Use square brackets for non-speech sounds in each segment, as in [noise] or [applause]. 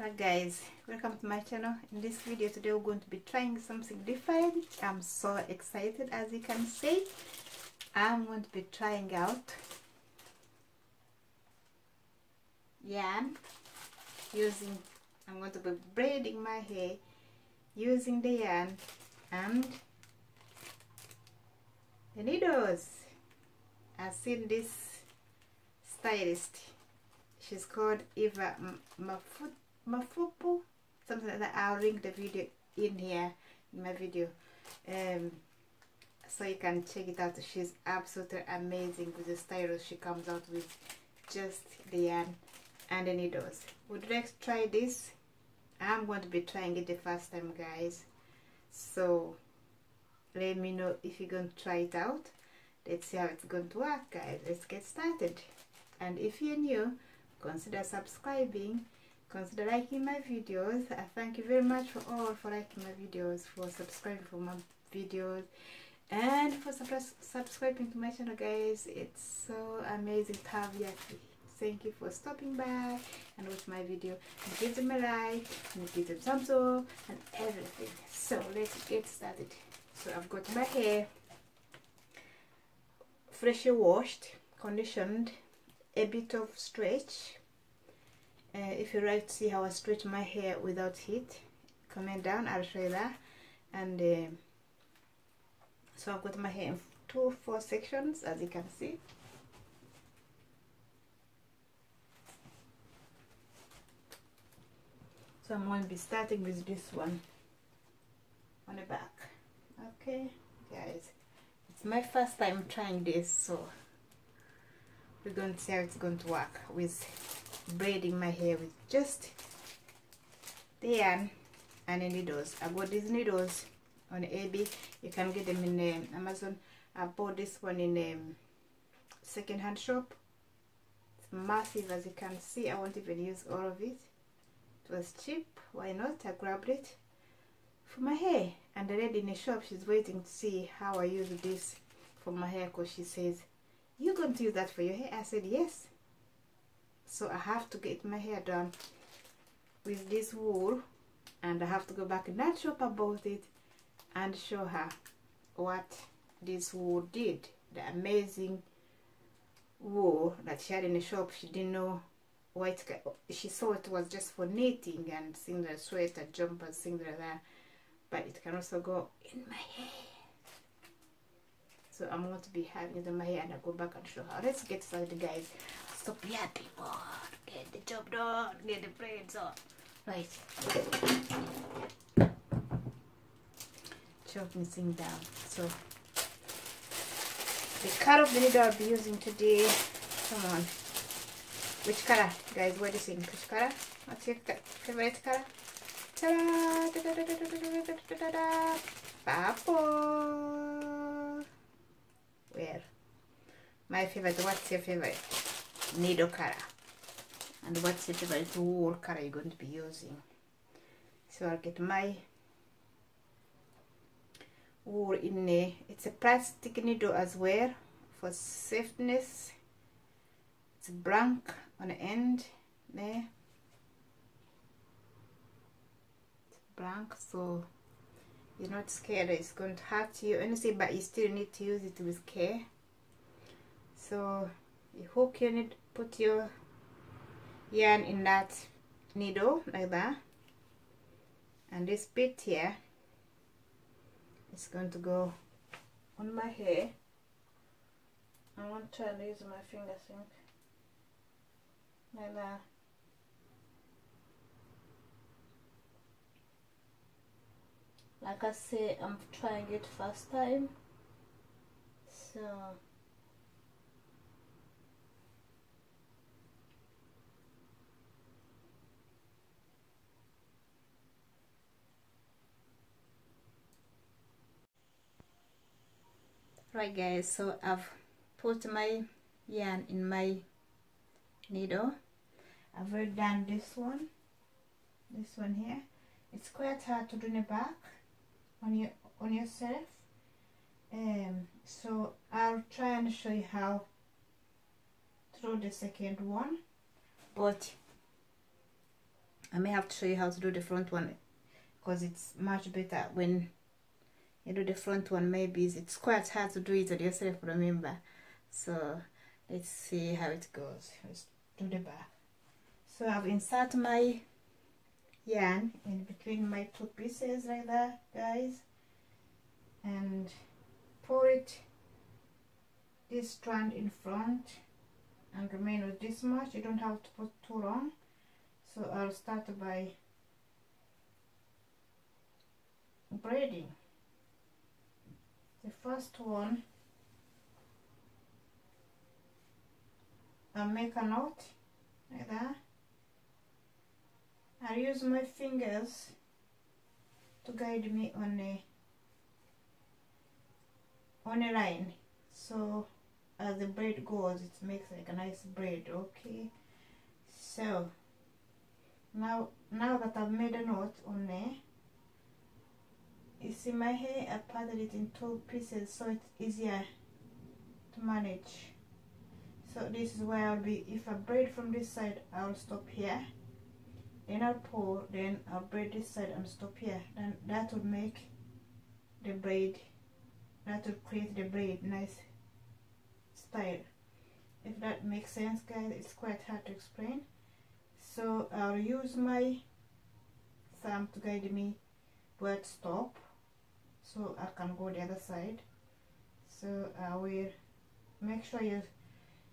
Hi guys, welcome to my channel. In this video today we're going to be trying something different. I'm so excited as you can see. I'm going to be trying out yarn using, I'm going to be braiding my hair using the yarn and the needles. I've seen this stylist. She's called Eva Mafut Mafupu, something like that. I'll link the video in here in my video, um, so you can check it out. She's absolutely amazing with the styles she comes out with, just the yarn and the needles. Would you like to try this? I'm going to be trying it the first time, guys. So let me know if you're going to try it out. Let's see how it's going to work, guys. Let's get started. And if you're new, consider subscribing consider liking my videos i thank you very much for all for liking my videos for subscribing for my videos and for subscribing to my channel guys. It's so amazing to have you thank you for stopping by and watch my video. And give them a like and give them thumbs up and everything. So let's get started. So i've got my hair freshly washed conditioned a bit of stretch uh, if you like to see how I stretch my hair without heat comment down I'll show you that. And uh, so I've got my hair in two four sections as you can see. So I'm going to be starting with this one on the back. Okay guys. It's my first time trying this so we're going to see how it's going to work with braiding my hair with just the yarn and the needles. I got these needles on eBay you can get them in um, Amazon. I bought this one in a um, second-hand shop. It's massive as you can see. I won't even use all of it. It was cheap. Why not? I grabbed it for my hair. And the lady in the shop she's waiting to see how I use this for my hair because she says you're going to use that for your hair? I said yes so I have to get my hair done with this wool and I have to go back in that shop about it and show her what this wool did. The amazing wool that she had in the shop she didn't know what she saw it was just for knitting and things like sweater jumpers things like that but it can also go in my hair. So I'm going to be having it in my hair and I'll go back and show her. Let's get started guys stop yapping more. Get the job done. Get the braids on. Right. Choking thing down. So the color of the needle I'll be using today. Come on. Which color, guys? What do you think? Which color? What's your favorite color? Ta-da! Da -da -da Purple. Where? My favorite. What's your favorite? Needle color and what's your favorite wool color you're going to be using. So I'll get my wool in there. It's a plastic needle as well for safeness. It's blank on the end there. It's blank so you're not scared it's going to hurt you anything but you still need to use it with care. So you hook your need put your yarn in that needle like that. And this bit here is going to go on my hair. I want to try and use my finger I like that. Like I say I'm trying it first time. So right guys so I've put my yarn in my needle. I've already done this one this one here. It's quite hard to do in the back on your on yourself. Um, so I'll try and show you how to do the second one but I may have to show you how to do the front one because it's much better when you do the front one maybe it's quite hard to do it on yourself remember? So let's see how it goes. Let's do the back so I've inserted my yarn in between my two pieces like that guys and pull it this strand in front and remain with this much. You don't have to put too long. So I'll start by braiding the first one I'll make a knot like that. I use my fingers to guide me on a on a line. So as the braid goes it makes like a nice braid okay? So now now that I've made a knot on there you see my hair I parted it in two pieces so it's easier to manage. So this is where I'll be if I braid from this side I'll stop here. Then I'll pull then I'll braid this side and stop here. Then that would make the braid that would create the braid nice style. If that makes sense guys it's quite hard to explain. So I'll use my thumb to guide me where to stop so I can go the other side. So uh, I will make sure you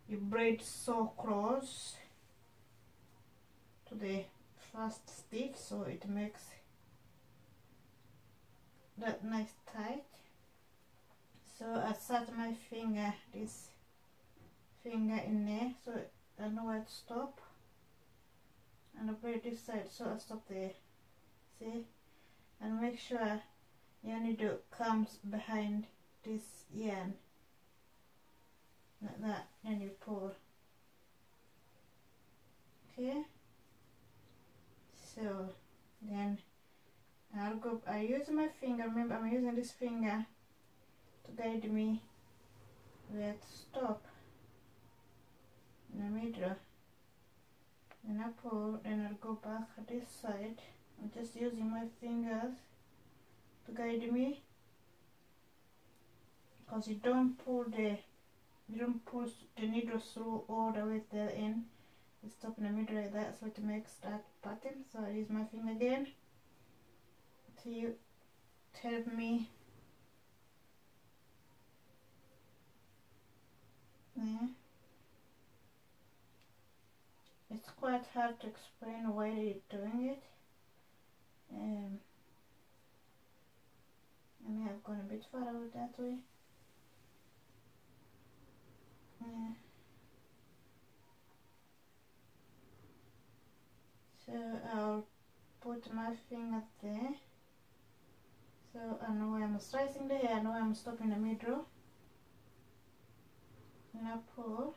you braid so close to the first stitch so it makes that nice tight. So I set my finger this finger in there so I know where to stop. And I braid this side so I stop there. See? And make sure needle comes behind this yarn like that and you pull. Okay. So then I'll go I use my finger remember I'm using this finger to guide me. Where to stop. In the middle. Then I pull and I'll go back this side. I'm just using my fingers to guide me. Because you don't pull the you don't push the needle through all the way to the end you stop in the middle like that so it makes that pattern so I use my finger again to you help me. Yeah. it's quite hard to explain why you're doing it. Um, I may have gone a bit far out that way. Yeah. so I'll put my finger there. So I know where I'm slicing the hair I know I'm stopping the middle. And I pull.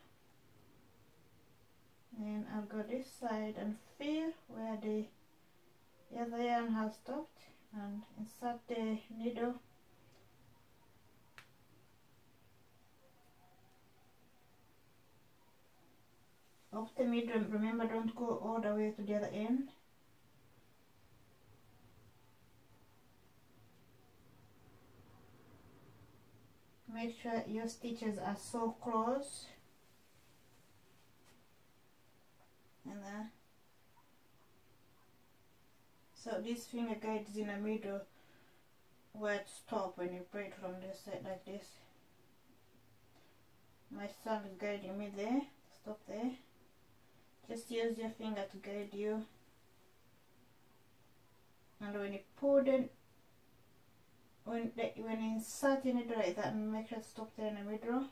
And I'll go this side and feel where the other yarn has stopped and insert the needle. Of the middle remember don't go all the way to the other end. Make sure your stitches are so close. And then so this finger guide is in the middle where to stop when you braid from this side like this. My thumb is guiding me there. Stop there. Just use your finger to guide you. And when you pull it when when you insert in it like that make sure to stop there in the middle.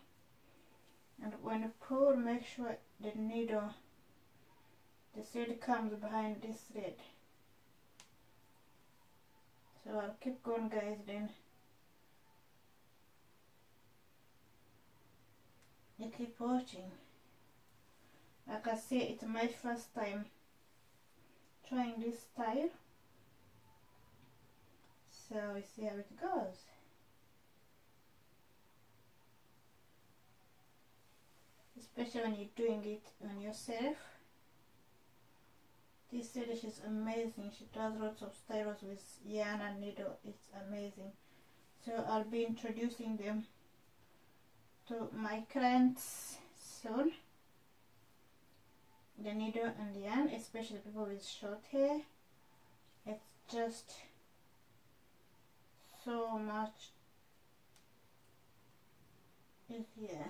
And when you pull make sure the needle the thread comes behind this thread so I'll keep going guys then. You keep watching. Like I say it's my first time trying this style. So we see how it goes. Especially when you're doing it on yourself This lady, is amazing. She does lots of styles with yarn and needle. It's amazing. So I'll be introducing them to my clients soon. The needle and the yarn, especially people with short hair. It's just so much easier.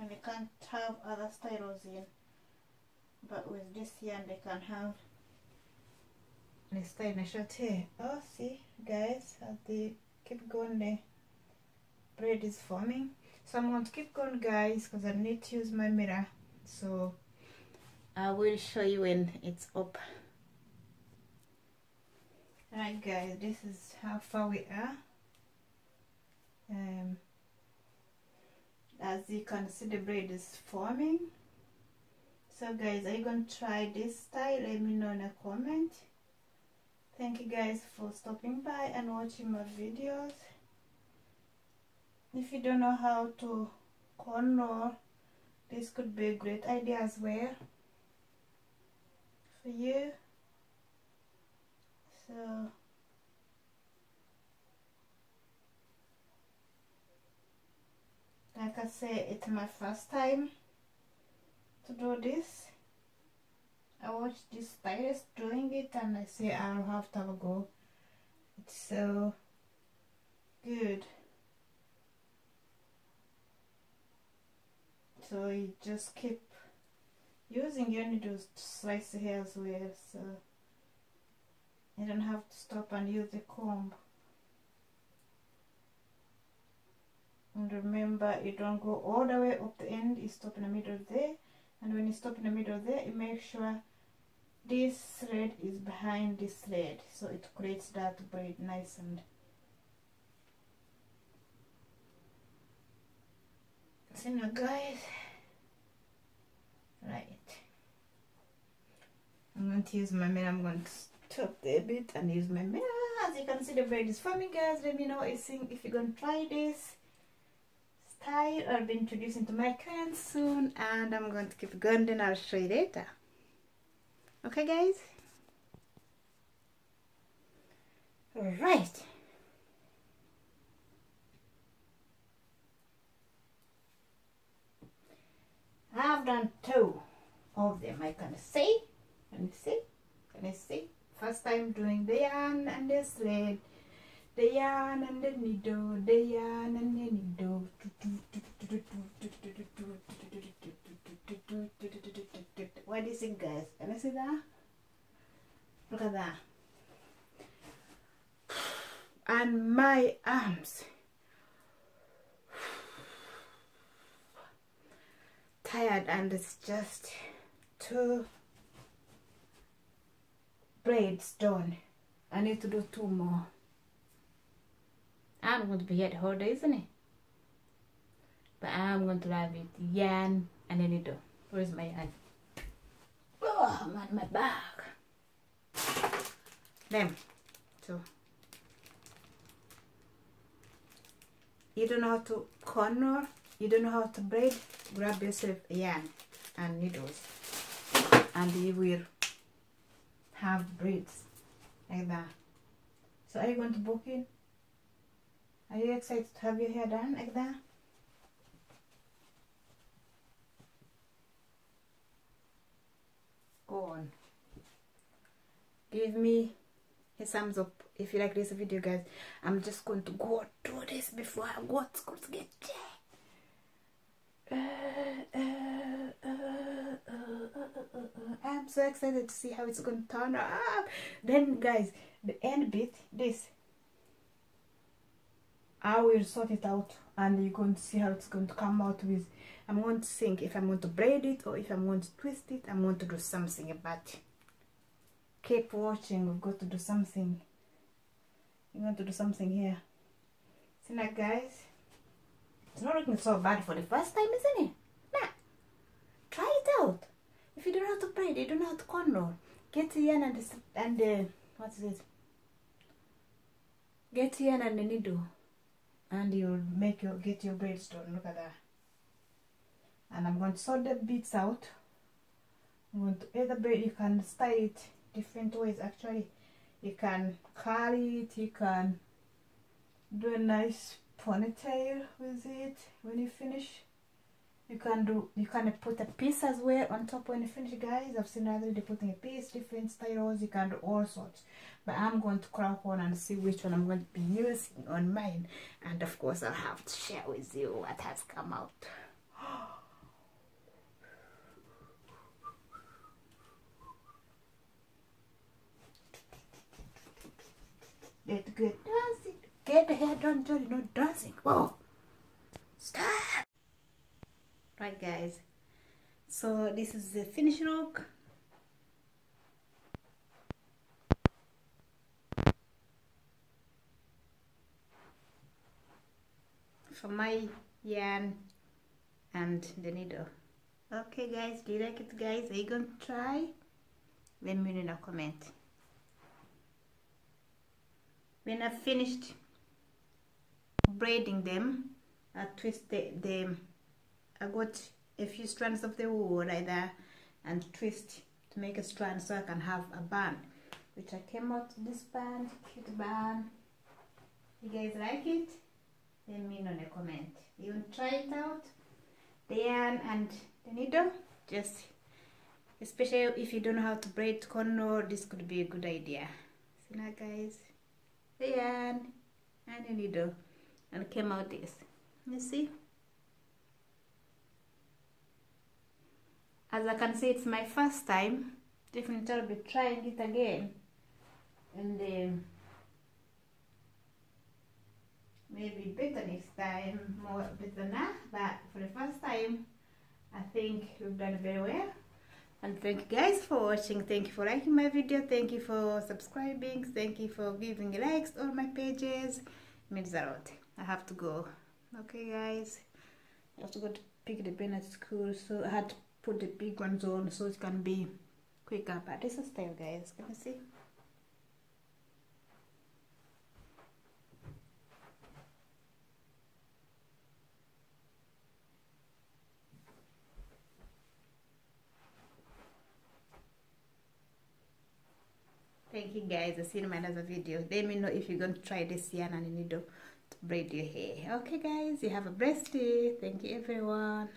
And they can't have other styles in but with this yarn they can have the style in a short hair oh see guys as they keep going. The braid is forming. So I'm going to keep going guys because I need to use my mirror. So I will show you when it's up. Alright guys this is how far we are. Um, as you can see the braid is forming. So guys are you going to try this style? Let me know in a comment. Thank you guys for stopping by and watching my videos. If you don't know how to cornrow this could be a great idea as well for you. So like I say it's my first time to do this. I watched this stylist doing it and I say I'll have to have a go. It's so good. So you just keep using your needles to slice the hair as well so you don't have to stop and use the comb and remember you don't go all the way up the end you stop in the middle there. And when you stop in the middle there you make sure this thread is behind this thread. So it creates that braid nice and see now guys. Right. I'm going to use my mirror. I'm going to stop there a bit and use my mirror. As you can see the braid is forming guys. Let me know if you're going to try this style I'll be introducing to my clients soon and I'm going to keep going then I'll show you later okay guys? Right. I've done two of them. I can see can you see can you see? First time doing the yarn and the thread What is it, guys? Can you see that? Look at that. And my arms. Tired and it's just two braids done. I need to do two more. I'm going to be at day, isn't it? But I'm going to have it yarn and then it. Where's my yarn? Oh, I'm on my back. Them. So. You don't know how to cornrow, you don't know how to braid, grab yourself yarn and needles. And you will have braids like that. So are you going to book in? Are you excited to have your hair done like that? Go on. Give me a thumbs up if you like this video guys. I'm just going to go do this before I go to school to get uh, uh, uh, I'm so excited to see how it's going to turn out. Then guys, the end bit, this I will sort it out and you're going to see how it's going to come out with. I'm going to think if I'm going to braid it or if I'm going to twist it I'm going to do something about keep watching we've got to do something. You're going to do something here. See that guys? It's not looking so bad for the first time isn't it? Nah. Try it out. If you don't know how to braid you don't know how to cornrow get the yarn and the, and uh, the what's it? Get the yarn and the needle and you'll make your get your braids done look at that. And I'm going to sort the beads out. You want to either braid you can style it different ways actually. You can curl it you can do a nice ponytail with it when you finish you can do you can put a piece as well on top when you finish guys i've seen others putting a piece different styles you can do all sorts but i'm going to crack on and see which one i'm going to be using on mine and of course i'll have to share with you what has come out [gasps] Get good dancing. Get the hair done, Jolly, not dancing. Whoa. Stop. Right, guys. So this is the finished look. For my yarn and the needle. Okay, guys. Do you like it, guys? Are you going to try? Let me know in a comment when I finished braiding them I twisted them I got a few strands of the wool right there and twist to make a strand so I can have a band which I came out this band cute band. You guys like it? Let me know in the comment. You want to try it out? The yarn and the needle just especially if you don't know how to braid cornrow this could be a good idea. See now guys. The yarn and the needle and came out this. You see as I can see it's my first time. Definitely I'll be trying it again. And um, maybe better next time more better now but for the first time I think we've done very well. And thank you guys for watching. Thank you for liking my video. Thank you for subscribing. Thank you for giving likes on my pages. It means a lot. I have to go. Okay guys. I have to go to pick the pen at school. So i had put the big ones on so it can be quicker but this is style guys. Can you see. Thank you guys. I'll see you in my another video. Let me know if you're going to try this yarn and needle to braid your hair. Okay guys. You have a blessed day. Thank you everyone